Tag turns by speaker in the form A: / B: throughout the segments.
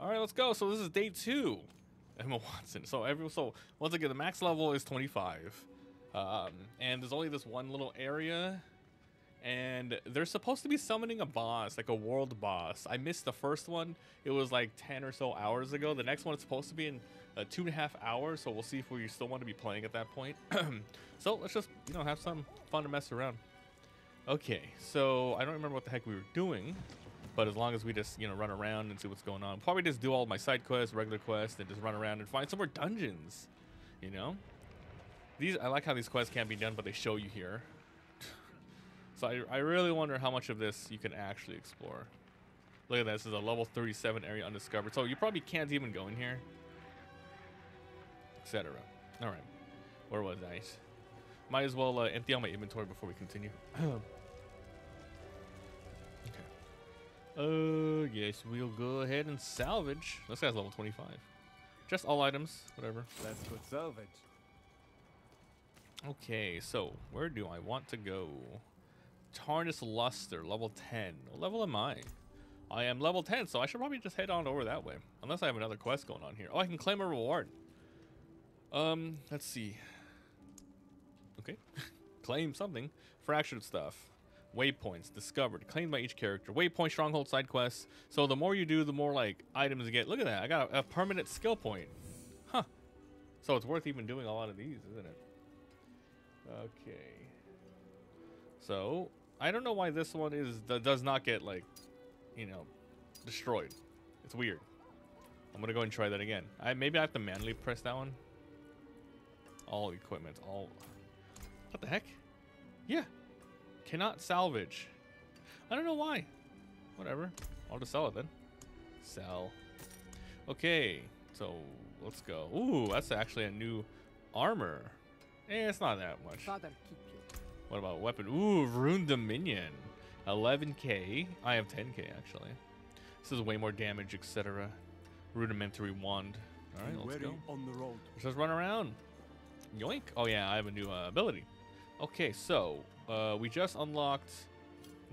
A: All right, let's go. So this is day two. Emma Watson. So every so once again, the max level is 25, um, and there's only this one little area, and they're supposed to be summoning a boss, like a world boss. I missed the first one. It was like 10 or so hours ago. The next one is supposed to be in uh, two and a half hours. So we'll see if we still want to be playing at that point. so let's just you know have some fun to mess around. Okay, so I don't remember what the heck we were doing. But as long as we just, you know, run around and see what's going on. Probably just do all my side quests, regular quests, and just run around and find some more dungeons. You know? These I like how these quests can't be done, but they show you here. so I, I really wonder how much of this you can actually explore. Look at this. This is a level 37 area undiscovered. So you probably can't even go in here. Etc. Alright. Where was I? Might as well uh, empty out my inventory before we continue. Uh, yes, we'll go ahead and salvage. This guy's level 25. Just all items, whatever.
B: Let's go salvage.
A: Okay, so where do I want to go? Tarnished Luster, level 10. What level am I? I am level 10, so I should probably just head on over that way. Unless I have another quest going on here. Oh, I can claim a reward. Um, let's see. Okay. claim something. Fractured stuff waypoints discovered claimed by each character. Waypoint stronghold side quests. So the more you do the more like items you get. Look at that. I got a, a, permanent skill point. Huh. So it's worth even doing a lot of these isn't it? Okay. So i don't know why this one is does not get like you know destroyed. It's weird. I'm gonna go and try that again. I maybe i have to manually press that one? All equipment all what the heck? Yeah Cannot salvage. I don't know why. Whatever. I'll just sell it then. Sell. Okay, so let's go. Ooh, that's actually a new armor. Eh, it's not that much. Father, keep you. What about weapon? Ooh, Rune Dominion. 11k. I have 10k actually. This is way more damage, etc. Rudimentary wand. All right, let's go. On the road. Let's just run around. Yoink. Oh yeah, I have a new uh, ability. Okay, so uh, we just unlocked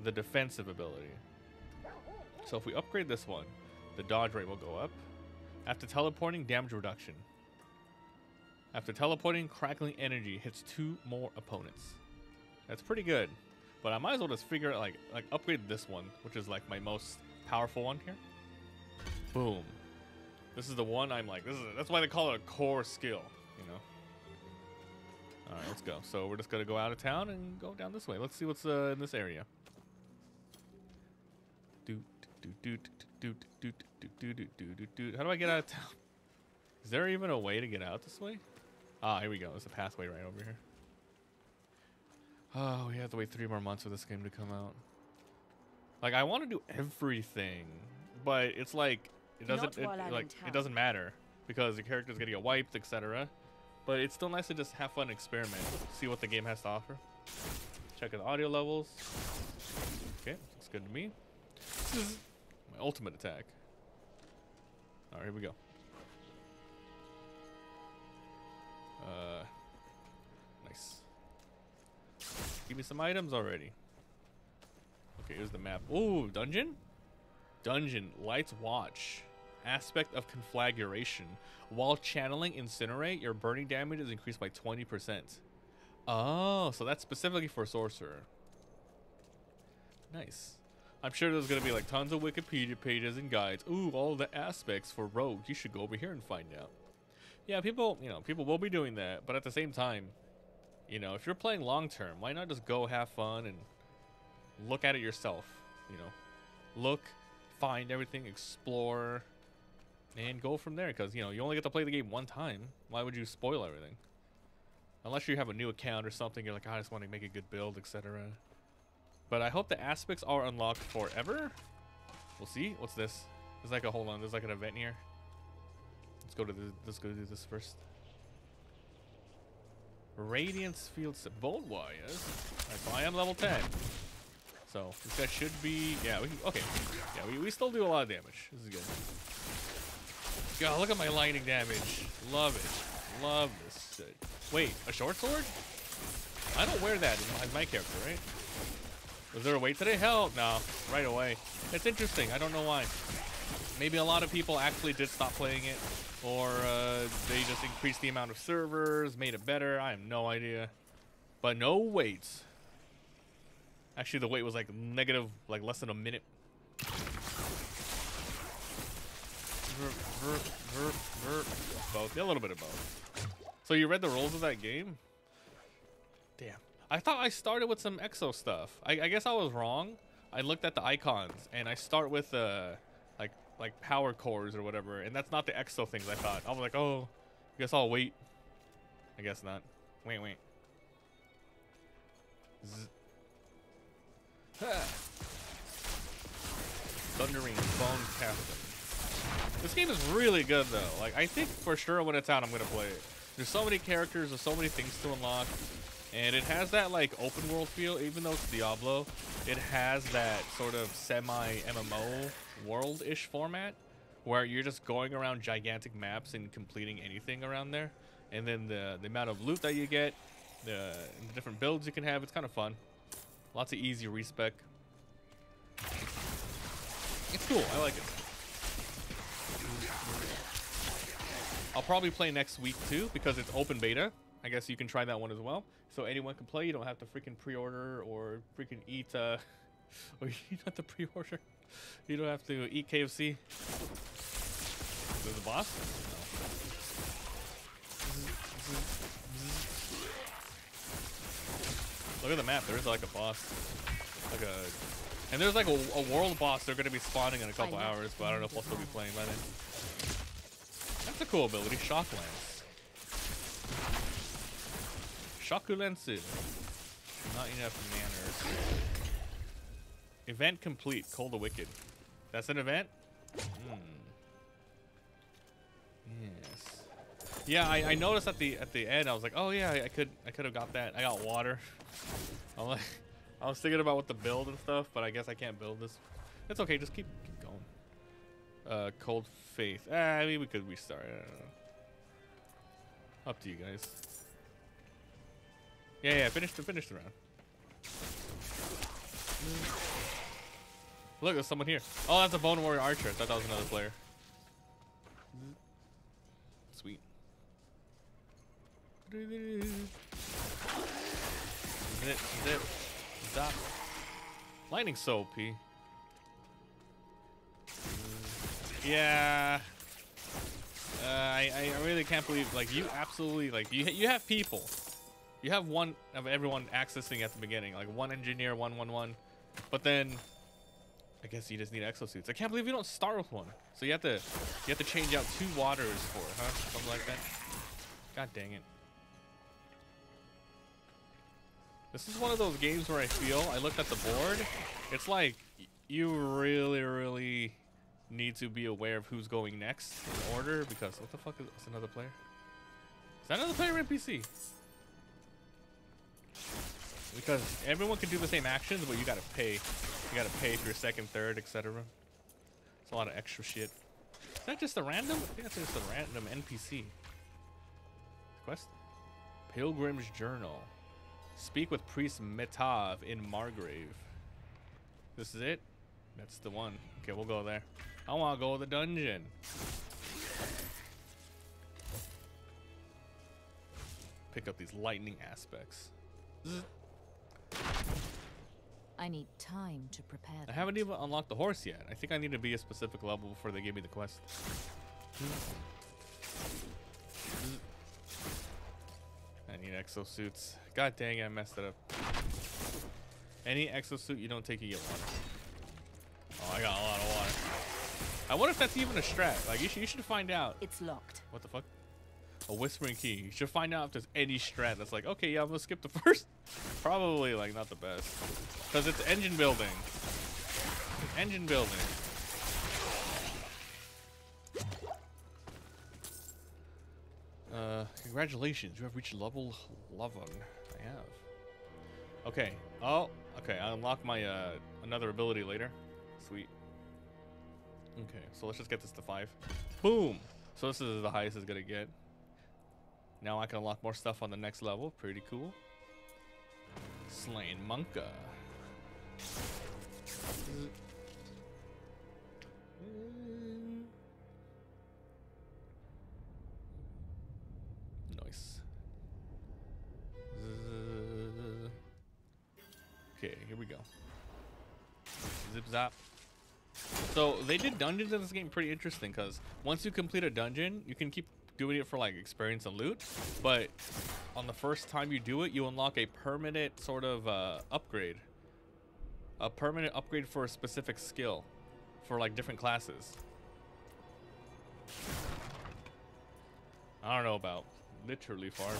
A: the defensive ability. So if we upgrade this one, the dodge rate will go up. After teleporting, damage reduction. After teleporting, crackling energy hits two more opponents. That's pretty good. But I might as well just figure out, like, like upgrade this one, which is like my most powerful one here. Boom. This is the one I'm like, this is, that's why they call it a core skill, you know? All right, let's go. So we're just gonna go out of town and go down this way. Let's see what's uh, in this area. Do do do do do do do do do do do. How do I get out of town? Is there even a way to get out this way? Ah, here we go. There's a pathway right over here. Oh, we have to wait three more months for this game to come out. Like, I want to do everything, but it's like it doesn't it, like it doesn't matter because the character's gonna get wiped, etc. But it's still nice to just have fun experiment, see what the game has to offer. Check the audio levels. Okay, looks good to me. This is my ultimate attack. Alright, here we go. Uh, nice. Give me some items already. Okay, here's the map. Ooh, dungeon? Dungeon, Lights Watch aspect of conflagration. While channeling Incinerate, your burning damage is increased by 20%. Oh, so that's specifically for Sorcerer. Nice. I'm sure there's going to be like tons of Wikipedia pages and guides. Ooh, all the aspects for Rogue. You should go over here and find out. Yeah, people, you know, people will be doing that. But at the same time, you know, if you're playing long term, why not just go have fun and look at it yourself? You know, look, find everything, explore, and go from there because you know you only get to play the game one time. Why would you spoil everything? Unless you have a new account or something you're like i just want to make a good build etc but i hope the aspects are unlocked forever. We'll see. What's this? There's like a hold on there's like an event here. Let's go to the let's go do this first. Radiance field bolt wires? Right, i am level 10 so this guy should be yeah we okay. Yeah we, we still do a lot of damage. This is good God, look at my lightning damage. Love it. Love this. Wait, a short sword? I don't wear that in my character, right? Was there a wait today? Hell no. Right away. It's interesting. I don't know why. maybe a lot of people actually did stop playing it, or uh, they just increased the amount of servers, made it better. I have no idea. But no waits. Actually, the wait was like negative, like less than a minute. Both. Yeah, a little bit of both. So you read the rules of that game? Damn. I thought I started with some exo stuff. I, I guess I was wrong. I looked at the icons and I start with uh like like power cores or whatever, and that's not the exo things I thought. I was like, oh, I guess I'll wait. I guess not. Wait, wait. Z Thundering Bone Captain. This game is really good though. Like I think for sure when it's out I'm gonna play it. There's so many characters, there's so many things to unlock. And it has that like open world feel, even though it's Diablo, it has that sort of semi MMO world-ish format where you're just going around gigantic maps and completing anything around there. And then the, the amount of loot that you get, the, the different builds you can have, it's kind of fun. Lots of easy respec. It's cool, I like it. I'll probably play next week too because it's open beta. I guess you can try that one as well. So anyone can play. You don't have to freaking pre-order or freaking eat. Uh, or you don't have to pre-order. You don't have to eat KFC. There's a boss. Look at the map. There's like a boss, like a, and there's like a, a world boss. They're gonna be spawning in a couple hours, but I don't know if I'll still be playing by then. That's a cool ability, Shock Lance. Shakulensu. Not enough mana. Event complete. Call the Wicked. That's an event? Hmm. Yes. Yeah, I, I, noticed at the at the end I was like, oh yeah, I, could I could have got that. I got water. I'm like I was thinking about what to build and stuff, but I guess I can't build this. It's okay, just keep. Uh cold faith. Ah, I mean we could restart. Up to you guys. Yeah, yeah, finish the finish the round. Look, there's someone here. Oh, that's a Bone Warrior Archer. I thought that was another player. Sweet. Zip, zip, stop. Lightning so OP. Yeah. Uh, I, I really can't believe, like, you absolutely, like, you, you have people you have one of everyone accessing at the beginning, like one engineer, one one one, but then I guess you just need exosuits. I can't believe you don't start with one. So you have to you have to change out two waters for it, huh? Something like that. God dang it. This is one of those games where I feel I looked at the board. It's like you really, really need to be aware of who's going next in order because what the fuck is, is another player? Is that another player NPC? Because everyone can do the same actions, but you gotta pay. You gotta pay for your second, third, etc. It's a lot of extra shit. Is that just a random? I think that's just a random NPC. Quest? Pilgrim's Journal. Speak with Priest Metav in Margrave. This is it? That's the one. Okay, we'll go there. I want to go to the dungeon. Pick up these lightning aspects.
B: I need time to prepare.
A: I haven't even unlocked the horse yet. I think I need to be a specific level before they give me the quest. I need exosuits. God dang, it, I messed it up. Any exosuit you don't take, you get water. Oh, I got a lot of water. I wonder if that's even a strat. Like, you should, you should find out.
B: It's locked.
A: What the fuck? A whispering key. You should find out if there's any strat that's like, okay, yeah, I'm gonna skip the first. Probably like not the best. Because it's engine building. It's engine building. Uh, congratulations, you have reached level 11. I have. Okay. Oh, okay. I unlock my uh another ability later. Sweet. Okay, so let's just get this to five. Boom! So this is the highest it's gonna get. Now I can unlock more stuff on the next level. Pretty cool. Slain Monka. Nice. Okay, here we go. Zip zap. So they did dungeons in this game pretty interesting because once you complete a dungeon, you can keep doing it for like experience and loot. But on the first time you do it, you unlock a permanent sort of uh, upgrade. A permanent upgrade for a specific skill for like different classes. I don't know about literally farming.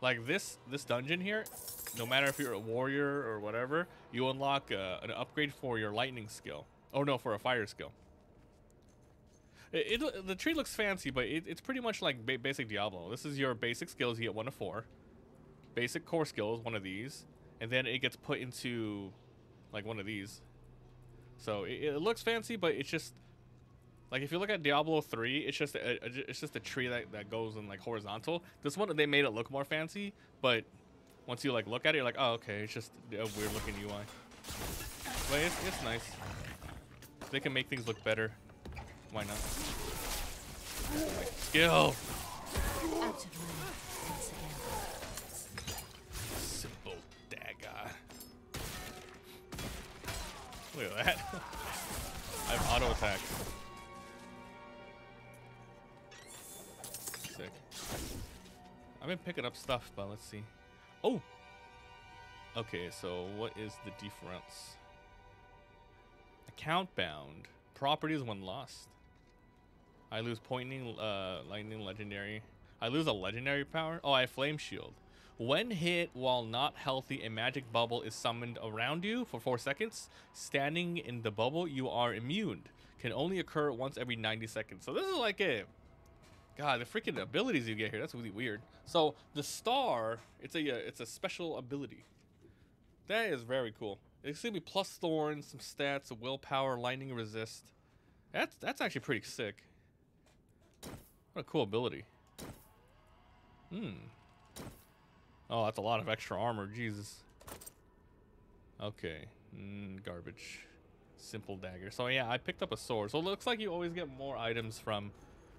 A: Like this this dungeon here, no matter if you're a warrior or whatever, you unlock uh, an upgrade for your lightning skill. Oh no, for a fire skill. It, it the tree looks fancy, but it, it's pretty much like ba basic Diablo. This is your basic skills. You get one of four. Basic core skills, one of these, and then it gets put into like one of these. So it, it looks fancy, but it's just like if you look at Diablo 3, it's just a, it's just a tree that, that goes in like horizontal. This one they made it look more fancy, but once you like look at it, you're like, oh okay, it's just a weird looking UI. But it's, it's nice. They can make things look better. Why not? Like, skill. Simple dagger. Look at that. I have auto attack. I've been picking up stuff, but let's see. Oh! Okay, so what is the difference? Account bound. Properties when lost. I lose pointing, uh, lightning legendary. I lose a legendary power. Oh, I have flame shield. When hit while not healthy, a magic bubble is summoned around you for four seconds. Standing in the bubble, you are immune. Can only occur once every 90 seconds. So this is like a God, the freaking abilities you get here, that's really weird. So the star, it's a uh, it's a special ability. That is very cool. It's gonna be plus thorns, some stats, a willpower, lightning resist. That's that's actually pretty sick. What a cool ability. Hmm. Oh, that's a lot of extra armor, Jesus. Okay. Mm, garbage. Simple dagger. So yeah, I picked up a sword. So it looks like you always get more items from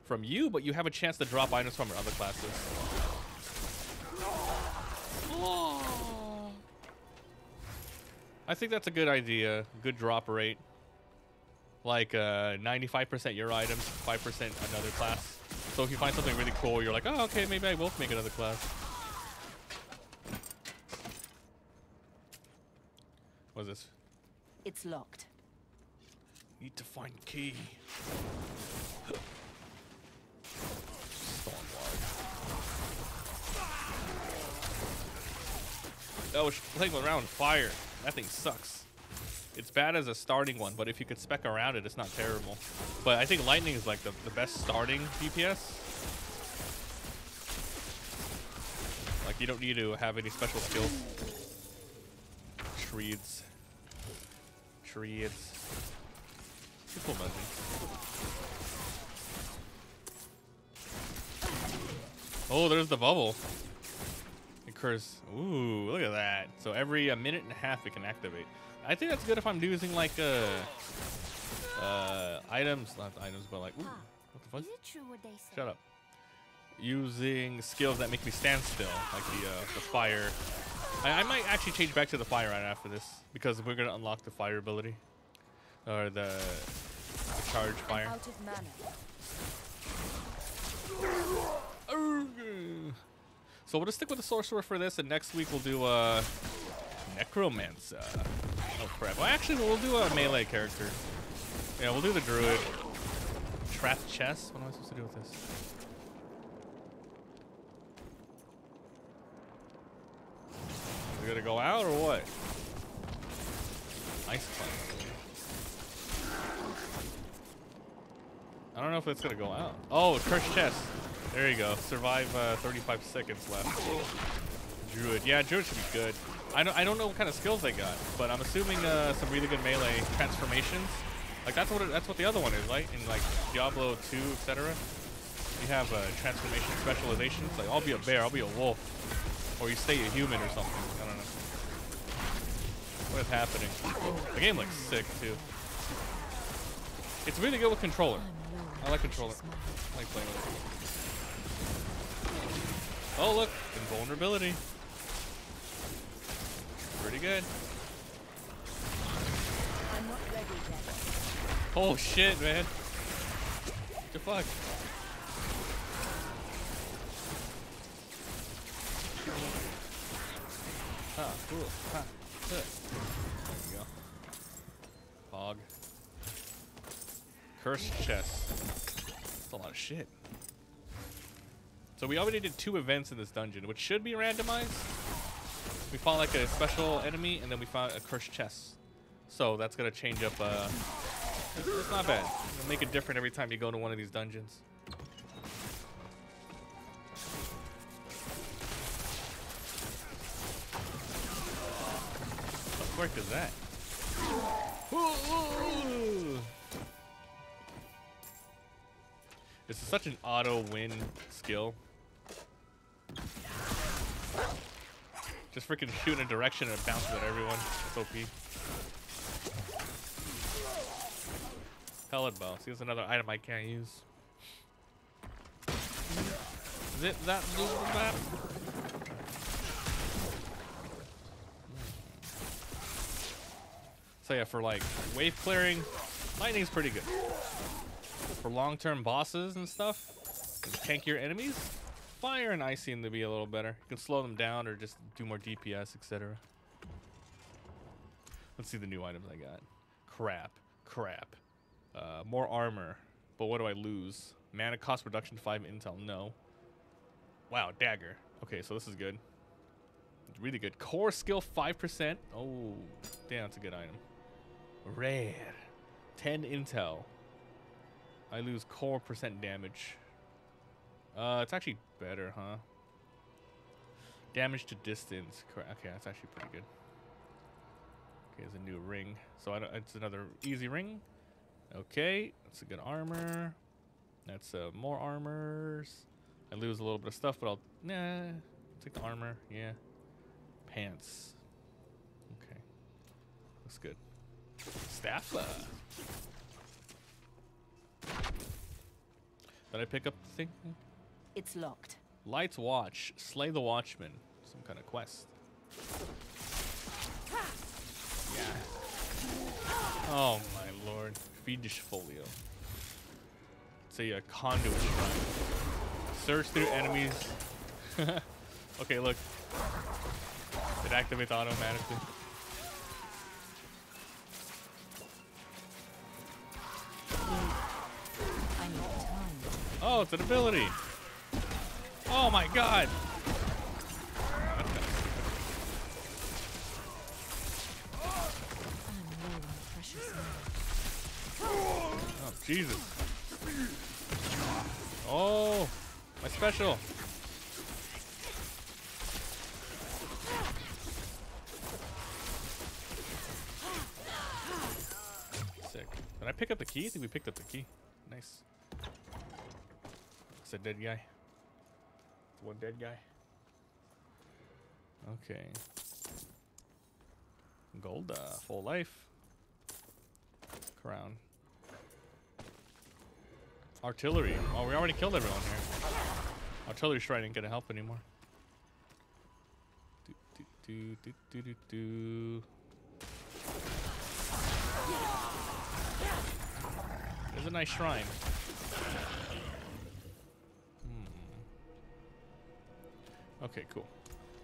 A: from you, but you have a chance to drop items from your other classes. I think that's a good idea. Good drop rate. Like uh, 95% your items, 5% another class. So if you find something really cool, you're like, oh, okay, maybe I will make another class. What's this?
B: It's locked.
A: Need to find key. Oh, she's playing around fire. That thing sucks. It's bad as a starting one, but if you could spec around it, it's not terrible. But I think lightning is like the, the best starting DPS. Like you don't need to have any special skills. Treeds. Treeds. Cool dungeon. Oh, there's the bubble. Occurs. Ooh, look at that. So every a minute and a half it can activate. I think that's good if I'm using like uh, uh items, not items, but like ooh, what the fuck?
C: Is it true what they say?
A: Shut up. Using skills that make me stand still, like the uh, the fire. I, I might actually change back to the fire right after this because we're gonna unlock the fire ability or the, the charge fire.
C: Out of mana.
A: So we'll just stick with the sorcerer for this, and next week we'll do uh, necromancer. Oh crap! Well, actually, we'll do a melee character. Yeah, we'll do the druid. Trap chest. What am I supposed to do with this? We gonna go out or what? Ice climb. I don't know if it's gonna go out. Oh, cursed chest. There you go. Survive uh, 35 seconds left. Druid. Yeah, Druid should be good. I don't, I don't know what kind of skills they got, but I'm assuming uh, some really good melee transformations. Like that's what it, that's what the other one is, right? In like Diablo 2, etc. You have uh, transformation specializations. Like I'll be a bear, I'll be a wolf, or you stay a human or something. I don't know. What is happening? The game looks sick too. It's really good with controller. I like
B: on
A: controller. I like playing with it. Oh look, invulnerability. Pretty good.
B: I'm not ready yet.
A: Oh shit, man. What the fuck? Ah, cool. Huh. There you go. Hog. Cursed chest. That's a lot of shit. So we already did two events in this dungeon, which should be randomized. We fought like a special enemy, and then we found a cursed chest. So that's gonna change up. Uh, it's, it's not bad. It'll make it different every time you go to one of these dungeons. What quirk is that? This is such an auto win skill. Just freaking shoot in a direction and it bounces at everyone. It's OP. Pellet bow. See, there's another item I can't use. Zip that move that. Hmm. So yeah, for like wave clearing, lightning's pretty good. For long-term bosses and stuff, tankier enemies, fire and ice seem to be a little better. You can slow them down or just do more DPS, etc. Let's see the new items I got. Crap, crap. Uh, more armor, but what do I lose? Mana cost reduction 5 intel, no. Wow, dagger. Okay, so this is good. Really good. Core skill 5%. Oh, damn, that's a good item. Rare. 10 intel. I lose core percent damage. Uh, it's actually better, huh? Damage to distance. Okay, that's actually pretty good. Okay, there's a new ring. So it's another easy ring. Okay, that's a good armor. That's uh, more armors. I lose a little bit of stuff, but I'll nah take the armor. Yeah, pants. Okay, looks good. Staff. uh. Did I pick up the thing?
B: It's locked.
A: Lights Watch. Slay the Watchman. Some kind of quest. Yeah. Oh my lord. Fiendish Folio. It's a, uh conduit shrine. Search through enemies. okay, look. It activates automatically.
B: I need time.
A: Oh, it's an ability. Oh my god. Oh, Jesus. Oh, my special. Sick. Did I pick up the key? I think we picked up the key. Nice. It's a dead guy. One dead guy. Okay. Gold, uh, full life. Crown. Artillery. Oh, we already killed everyone here. Artillery shrine ain't gonna help anymore. Do, do, do, do, do, do. There's a nice shrine. Okay, cool.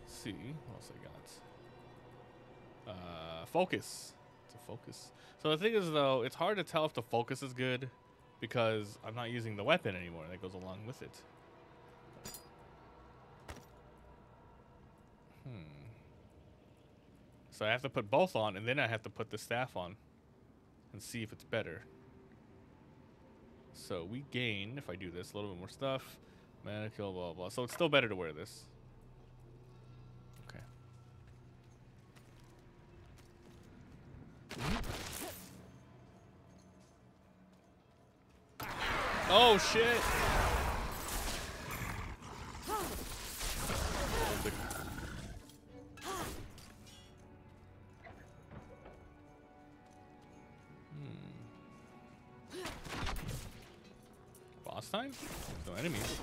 A: Let's see what else I got. Uh, focus. It's a focus. So the thing is, though, it's hard to tell if the focus is good because I'm not using the weapon anymore that goes along with it. Hmm. So I have to put both on, and then I have to put the staff on and see if it's better. So we gain, if I do this, a little bit more stuff. Mana kill, blah, blah. So it's still better to wear this. Okay. Oh shit! Hmm. Boss time? No enemies.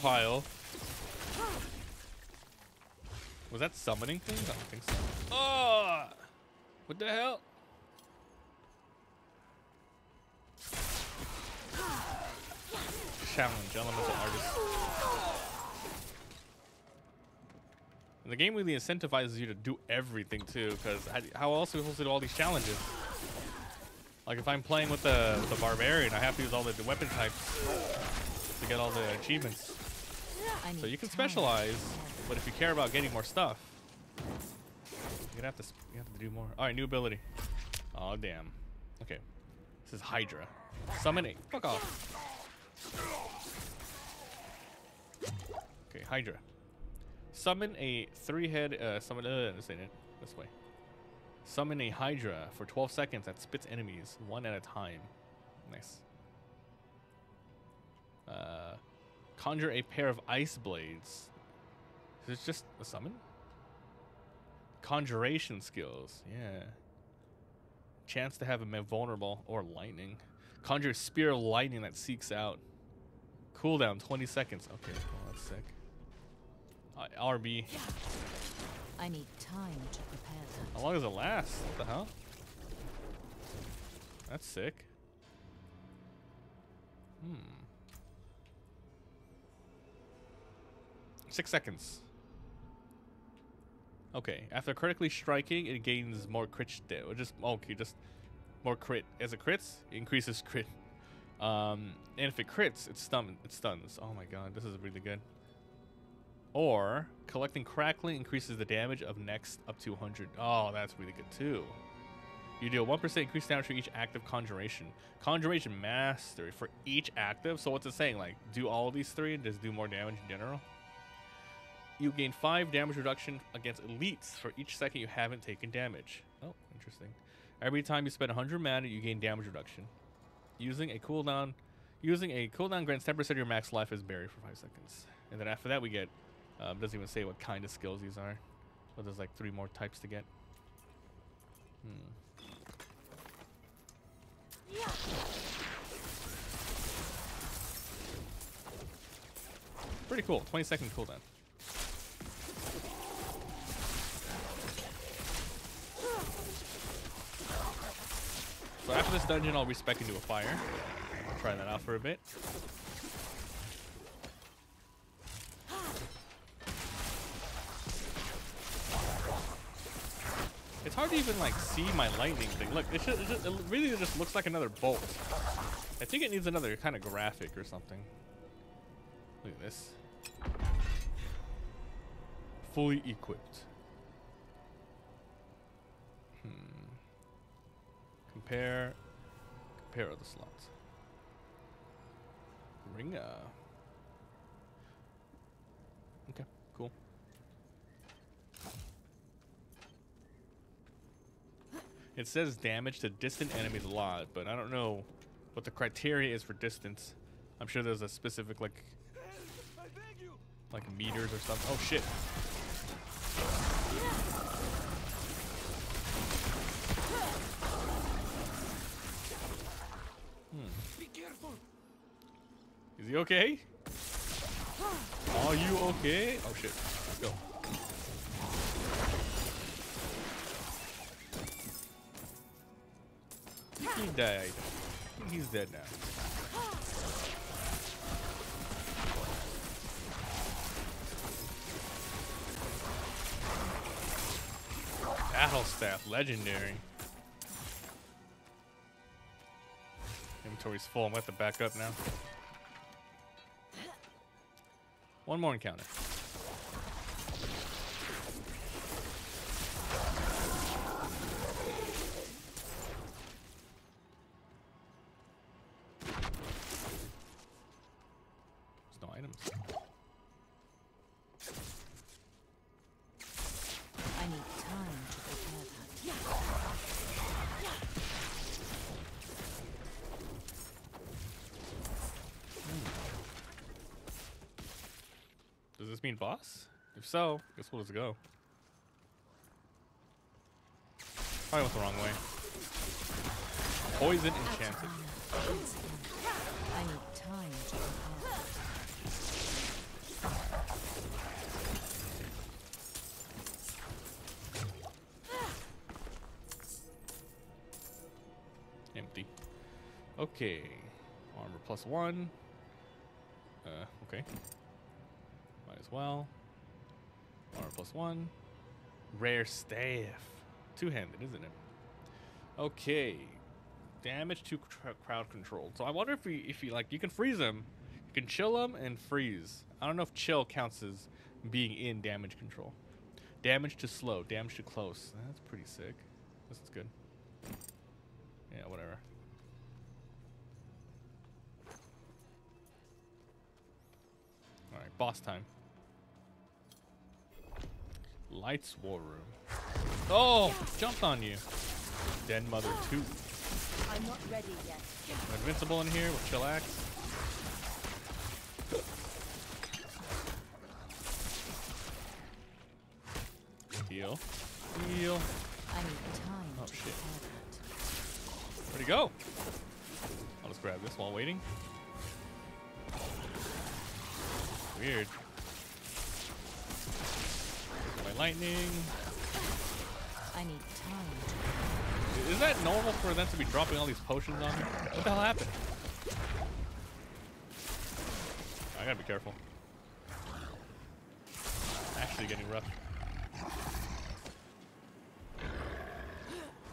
A: Pile. Was that summoning things? I don't think so. Oh! What the hell? Challenge elemental artist. And the game really incentivizes you to do everything too, because how else are we supposed to do all these challenges? Like if I'm playing with the the barbarian, I have to use all the, the weapon types to get all the achievements. So you can specialize, but if you care about getting more stuff, you're gonna have to you have to do more. All right, new ability. Oh damn. Okay, this is Hydra. Summon a fuck off. Okay, Hydra. Summon a three-head. Uh, summon. Uh, this ain't it. This way. Summon a Hydra for 12 seconds that spits enemies one at a time. Nice. Uh, conjure a pair of ice blades. Is it just a summon? Conjuration skills. Yeah. Chance to have a vulnerable or lightning. Conjure a spear of lightning that seeks out. Cooldown 20 seconds. Okay, well, that's sick. Uh, RB.
B: I need time to prepare that.
A: How long does it last? What the hell? That's sick. Hmm. Six seconds. Okay, after critically striking, it gains more crit. sh- da- Just okay, just more crit. As it crits, it increases crit. Um, and if it crits, it stun. It stuns. Oh my god, this is really good. Or collecting crackling increases the damage of next up to 100. Oh, that's really good too. You deal 1% increased damage for each active conjuration. Conjuration mastery for each active. So what's it saying? Like, do all these three and just do more damage in general? You gain 5 damage reduction against elites for each second you haven't taken damage. Oh, interesting. Every time you spend 100 mana, you gain damage reduction. Using a cooldown, using a cooldown grants 10% of your max life as barrier for 5 seconds. And then after that, we get, um, doesn't even say what kind of skills these are. But there's like three more types to get. Hmm. Pretty cool. 20 second cooldown. So after this dungeon, I'll respec into a fire. Try that out for a bit. It's hard to even like see my lightning thing. Look, it, should, it, just, it really just looks like another bolt. I think it needs another kind of graphic or something. Look at this. Fully equipped. Compare. Compare other slots. Ringa. Okay, cool. It says damage to distant enemies a lot, but I don't know what the criteria is for distance. I'm sure there's a specific like like meters or something. Oh shit.
C: Be careful.
A: Is he okay? Are you okay? Oh shit. Let's go. He died. He's dead now. Battle staff, legendary. Inventory's full. I'm gonna have to back up now. One more encounter. so, guess we'll just go. Probably went the wrong way. Poison enchanted.
B: I need time to Empty.
A: Okay. Armor plus one. One. Rare staff. Two-handed, isn't it? Okay. Damage to cr- crowd control. So I wonder if we, if you like, you can freeze them. You can chill them and freeze. I don't know if chill counts as being in damage control. Damage to slow. Damage to close. That's pretty sick. This is good. Yeah, whatever. All right, boss time. Lights war room. Oh, jumped on you. Den Mother 2.
B: I'm not ready yet.
A: I'm invincible in here with chillax. Heal. Heal.
B: I need time
A: Oh, shit. Where'd he go? I'll just grab this while waiting. Weird. My lightning.
B: I need time
A: Is that normal for them to be dropping all these potions on me? What the hell happened? I gotta be careful. Actually getting rough.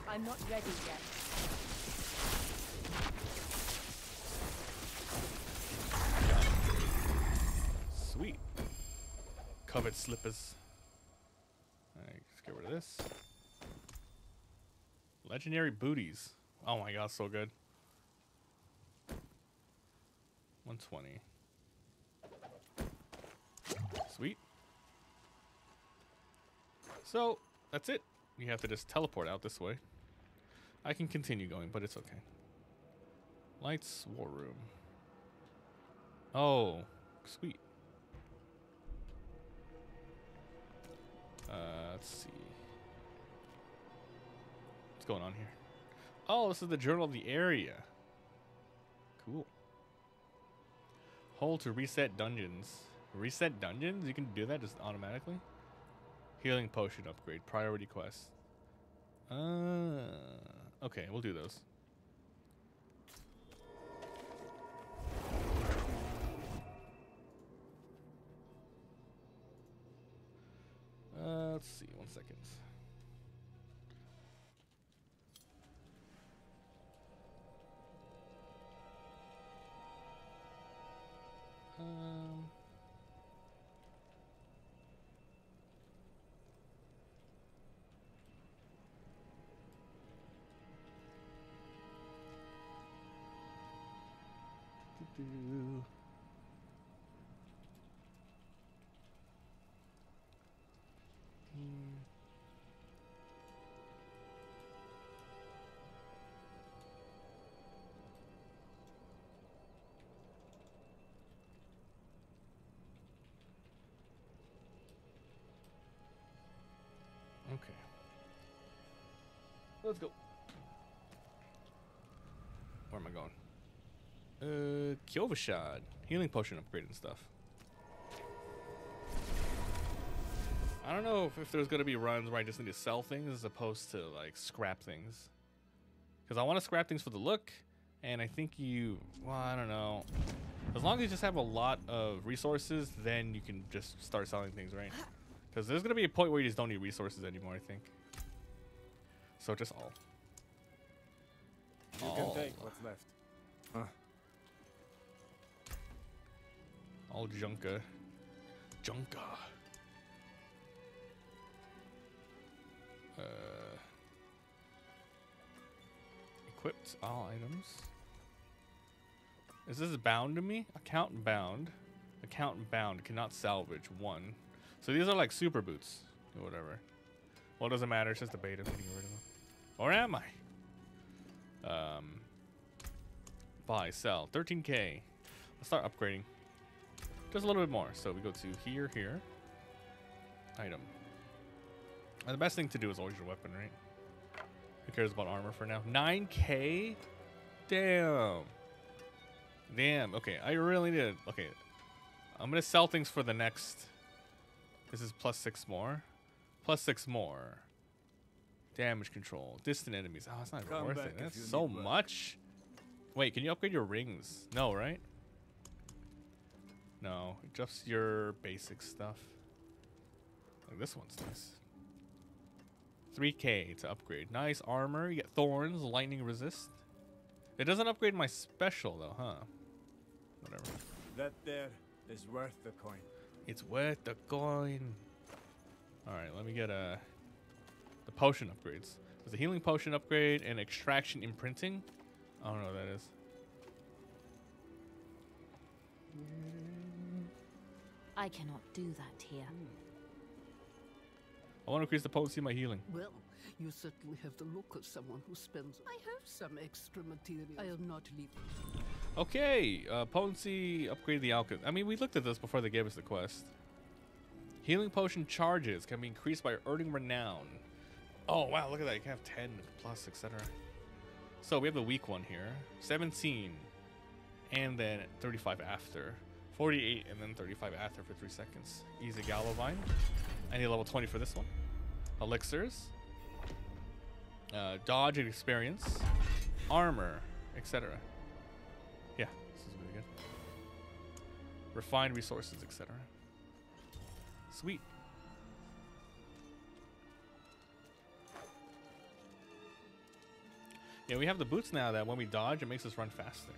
B: I'm not ready yet.
A: Sweet. Covet slippers. Alright, let's get rid of this. Legendary booties. Oh my god, so good. 120. Sweet. So, that's it. You have to just teleport out this way. I can continue going, but it's okay. Lights, war room. Oh, sweet. Uh, let's see. What's going on here? Oh, this is the journal of the area. Cool. Hold to reset dungeons. Reset dungeons? You can do that just automatically? Healing potion upgrade. Priority quest. Uh, okay, we'll do those. Uh, let's see, one second. Um, Okay. Let's go. Where am I going? Uh, Kyovashad. Healing potion upgrade and stuff. I don't know if, if there's gonna be runs where I just need to sell things as opposed to like scrap things. Because I want to scrap things for the look, and I think you, well, I don't know. As long as you just have a lot of resources, then you can just start selling things, right? Because there's gonna be a point where you just don't need resources anymore, I think. So just all.
C: You
A: All.
C: can take what's left. Huh.
A: All Junka. Junka. Uh, equipped all items. Is this bound to me? Account bound. Account bound. Cannot salvage. One. So these are like super boots. Or whatever. Well, it doesn't matter. It's just a beta. Getting rid of them. Or am I? Um, buy, sell. 13k. Let's start upgrading. Just a little bit more. So we go to here, here. Item. And the best thing to do is always your weapon, right? Who cares about armor for now? 9k? Damn. Damn. Okay, I really need to... Okay. I'm going to sell things for the next... This is plus six more. Plus six more. Damage control. Distant enemies. Oh, it's not even worth it. That's so much. Wait, can you upgrade your rings? No, right? No, just your basic stuff. Like this one's nice. 3k to upgrade. Nice armor. You get thorns, lightning resist. It doesn't upgrade my special though, huh? Whatever.
C: That there is worth the coin.
A: It's worth the coin. Alright, let me get a the potion upgrades. There's a healing potion upgrade and extraction imprinting. I don't know what that is.
B: I cannot do that here.
A: I want to increase the potency of my healing.
D: Well, you certainly have the look of someone who spends. I have some extra material. I am not leaving.
A: Okay, uh, potency upgrade the alchemist. I mean, we looked at this before they gave us the quest. Healing potion charges can be increased by earning renown. Oh wow, look at that! You can have 10 plus, etc. So we have the weak one here, 17, and then 35 after, 48, and then 35 after for three seconds. Easy Gallowvine. I need level 20 for this one. Elixirs, uh, dodge and experience, armor, etc. Refined resources, etc. Sweet. Yeah, we have the boots now that when we dodge, it makes us run faster.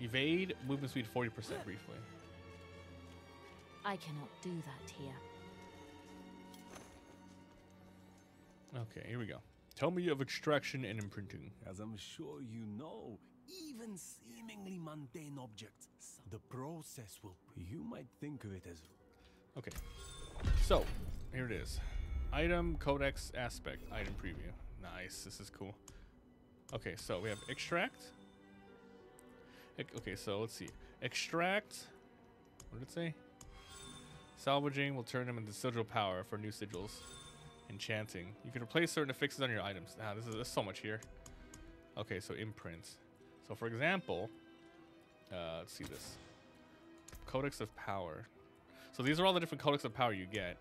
A: Evade, movement speed 40% briefly.
B: I cannot do that here.
A: Okay, here we go. Tell me of extraction and imprinting.
C: As I'm sure you know, even seemingly mundane objects, the process will. You might think of it as
A: Okay. So, here it is. Item, codex, aspect, item preview. Nice, this is cool. Okay, so we have extract. Okay, so let's see. Extract. What did it say? Salvaging will turn them into sigil power for new sigils. Enchanting. You can replace certain affixes on your items. Now, this is there's so much here. Okay, so imprint. So, for example, uh, let's see this. Codex of Power. So these are all the different codex of power you get.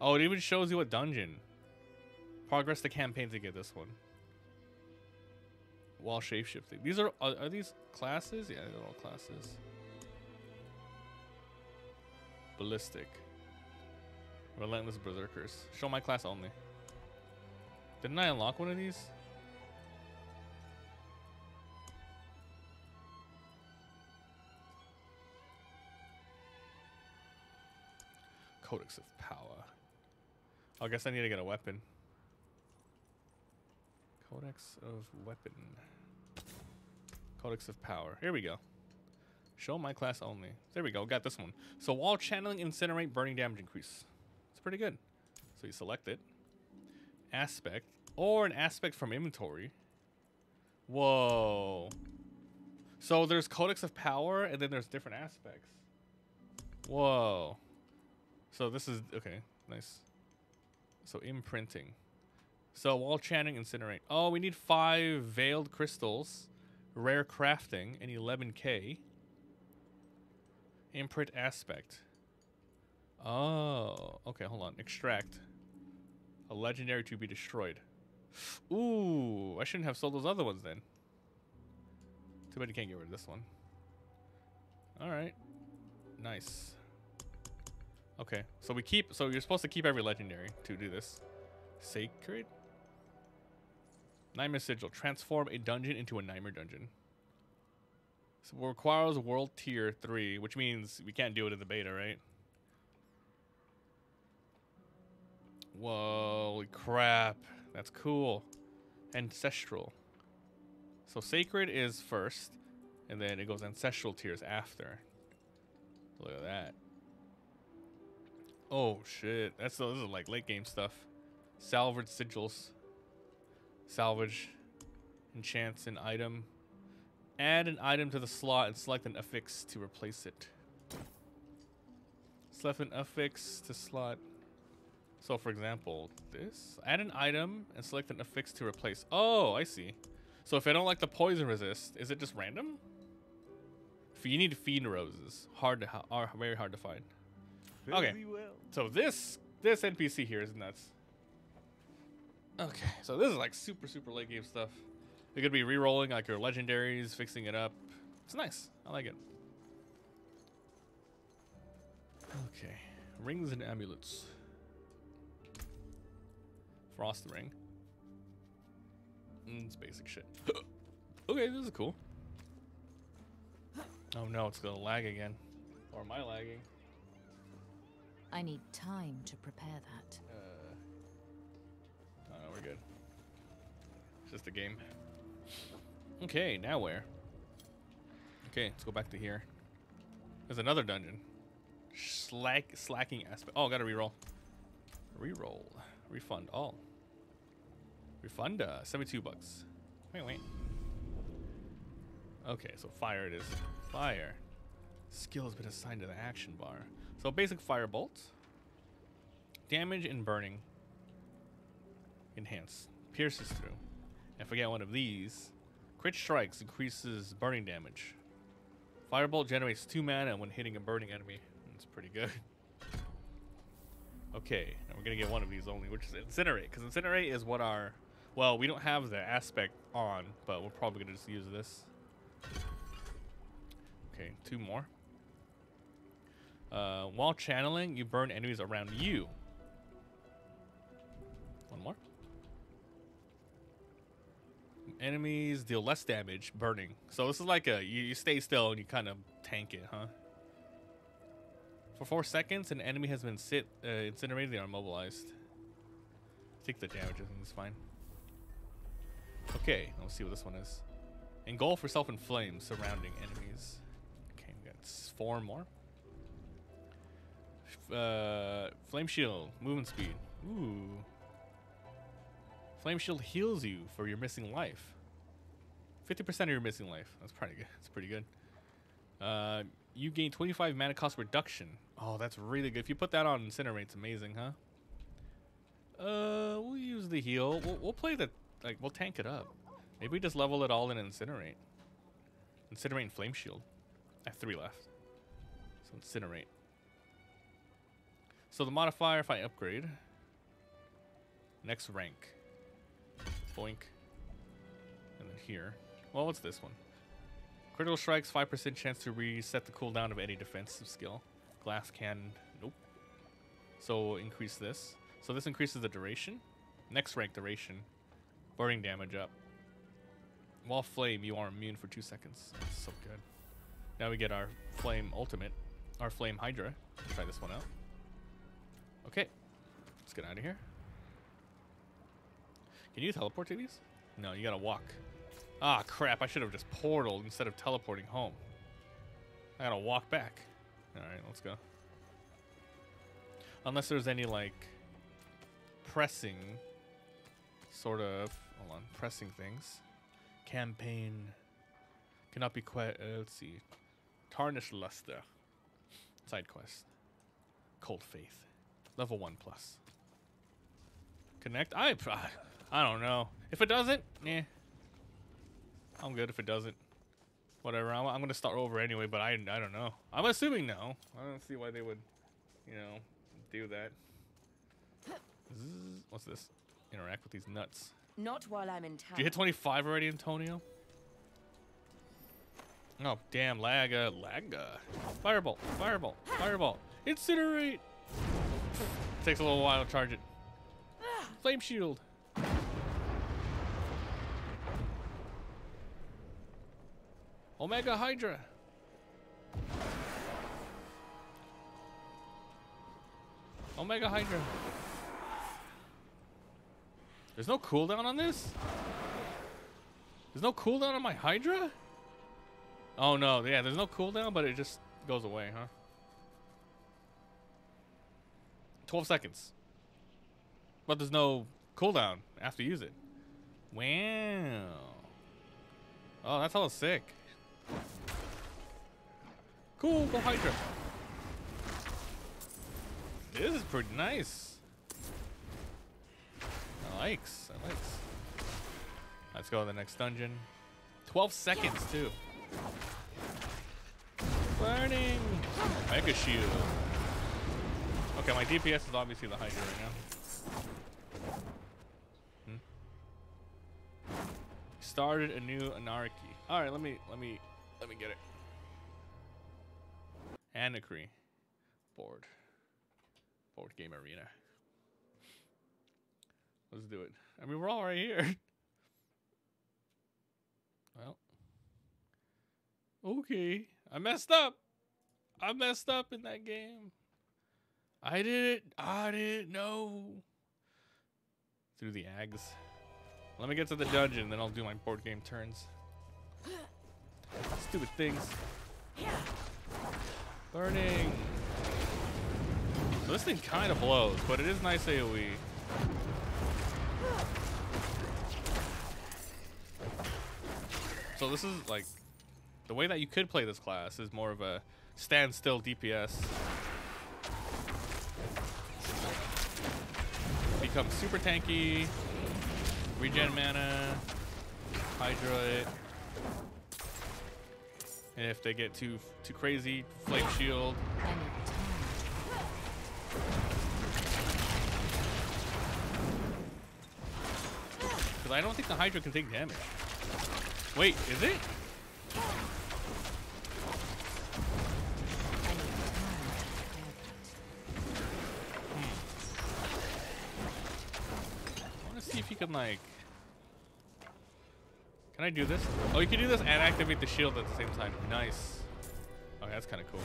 A: Oh, it even shows you what dungeon. Progress the campaign to get this one. While shapeshifting. These are, are are these classes? Yeah, they're all classes. Ballistic. Relentless Berserkers. Show my class only. Didn't I unlock one of these? Codex of Power. I guess I need to get a weapon. Codex of Weapon. Codex of Power. Here we go. Show my class only. There we go. Got this one. So while channeling incinerate, burning damage increase. It's pretty good. So you select it. Aspect. Or an aspect from inventory. Whoa. So there's Codex of Power and then there's different aspects. Whoa. So this is okay, nice. So imprinting. So while chanting incinerate. Oh, we need five veiled crystals, rare crafting, and 11k. Imprint aspect. Oh, okay, hold on. Extract. A legendary to be destroyed. Ooh, I shouldn't have sold those other ones then. Too bad you can't get rid of this one. All right. Nice. Okay, so we keep. So you're supposed to keep every legendary to do this. Sacred. Nightmare Sigil. Transform a dungeon into a Nightmare dungeon. So it requires World Tier 3, which means we can't do it in the beta, right? Whoa, crap. That's cool. Ancestral. So Sacred is first, and then it goes Ancestral tiers after. Look at that. Oh shit, that's this is like late game stuff. Salvage sigils. Salvage. Enchants an item. Add an item to the slot and select an affix to replace it. Select an affix to slot. So for example, this. Add an item and select an affix to replace. Oh, I see. So if I don't like the poison resist, is it just random? F- You need fiend roses. Hard to are very hard to find. Okay.
C: Well.
A: So this this NPC here is nuts. Okay, so this is like super, super late game stuff. You're gonna be re-rolling like your legendaries, fixing it up. It's nice. I like it. Okay, rings and amulets. Frost ring. Mm, it's basic shit. okay, this is cool. Oh no, it's gonna lag again. Or am I lagging?
B: I need time to prepare that.
A: Uh, oh, no, we're good. It's just a game. Okay, now where? Okay, let's go back to here. There's another dungeon. Slack, slacking aspect. Oh, gotta reroll. Reroll. Refund all. Refund, uh, 72 bucks. Wait, wait. Okay, so fire it is. Fire. Skill has been assigned to the action bar. So basic fire bolt. Damage and burning. Enhance. Pierces through. If And forget one of these. Crit strikes increases burning damage. Firebolt generates two mana when hitting a burning enemy. That's pretty good. Okay, we're gonna get one of these only, which is incinerate, because incinerate is what our well, we don't have the aspect on, but we're probably gonna just use this. Okay, two more. Uh, while channeling, you burn enemies around you. One more. Enemies deal less damage burning. So this is like a you, you stay still and you kind of tank it, huh? For four seconds, an enemy has been sit uh, incinerated. They are immobilized. Take the damage. I think it's fine. Okay, let's see what this one is. Engulf yourself in flames surrounding enemies. Okay, we got four more. Uh, flame shield, movement speed. Ooh. Flame shield heals you for your missing life. 50% of your missing life. That's pretty good. That's pretty good. Uh, you gain 25 mana cost reduction. Oh, that's really good. If you put that on Incinerate, it's amazing, huh? Uh, we'll use the heal. We'll, we'll play the, like, we'll tank it up. Maybe we just level it all in Incinerate. Incinerate and Flame Shield. I have three left. So Incinerate. So the modifier, if I upgrade, next rank. Boink. And then here. Well, what's this one? Critical strikes, 5% chance to reset the cooldown of any defensive skill. Glass cannon, nope. So increase this. So this increases the duration. Next rank duration. Burning damage up. While flame, you are immune for two seconds. That's so good. Now we get our flame ultimate. Our flame hydra. Try this one out. Okay. Let's get out of here. Can you teleport to these? No, you gotta walk. Ah, crap. I should have just portaled instead of teleporting home. I gotta walk back. Alright, let's go. Unless there's any, like, pressing, sort of, hold on, pressing things. Campaign cannot be quite, uh, let's see. Tarnished Luster. Side quest. Cold Faith. Level 1 plus. Connect? I, I don't know. If it doesn't, eh. I'm good if it doesn't. Whatever. I'm, I'm gonna start over anyway, but I I don't know. I'm assuming no. I don't see why they would, you know, do that. Zzz, What's this? Interact with these nuts.
E: Not while I'm in town.
A: Did you hit 25 already, Antonio? Oh, damn, lag, uh, lag, uh. Fireball, fireball, fireball. Incinerate! Takes a little while to charge it. Flame shield. Omega Hydra. Omega Hydra. There's no cooldown on this? There's no cooldown on my Hydra? Oh no, yeah, there's no cooldown, but it just goes away, huh? 12 seconds. But there's no cooldown after you use it. Wow. Oh, that's all sick. Cool, go Hydra. This is pretty nice. I likes, I likes. Let's go to the next dungeon. 12 seconds too. Burning! Mega shield. Okay, my DPS is obviously the Hydra right now. Hmm? started a new anarchy. All right, let me let me let me get it. Anarchy board. Board game arena. Let's do it. I mean, we're all right here. Well. Okay. I messed up. I messed up in that game. I didn't I didn't know. Through the Ages. Let me get to the dungeon, then I'll do my board game turns. Stupid things. Burning. So this thing kind of blows, but it is nice AoE. So this is like the way that you could play this class is more of a standstill DPS. Become super tanky, regen mana, Hydroid. And if they get too too crazy, flame shield. Because I don't think the Hydra can take damage. Wait, is it? Can like. Can I do this? Oh, you can do this and activate the shield at the same time. Nice. Okay, that's kind of cool.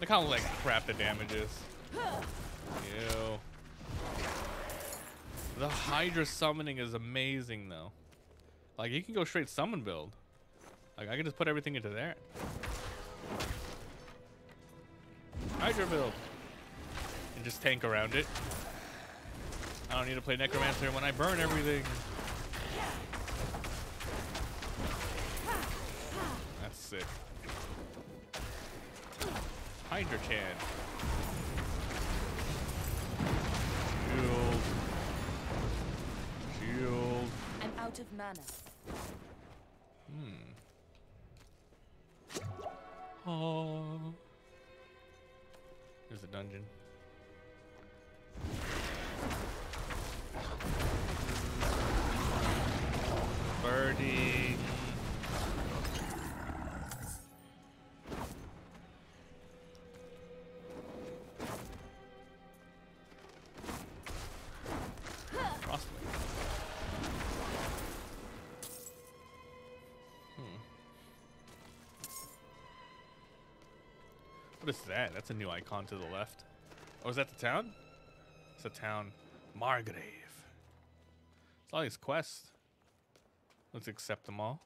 A: Look how like crap the damage is. Ew. The Hydra summoning is amazing though. Like you can go straight summon build. Like I can just put everything into there. Hydra build. And just tank around it. I don't need to play Necromancer when I burn everything. That's sick. Hydra can. Shield. Shield.
B: I'm out of mana. Hmm.
A: Oh. There's a dungeon. Hmm. What is that? That's a new icon to the left. Oh, is that the town? It's a town. Margrave. It's all these quests. Let's accept them all.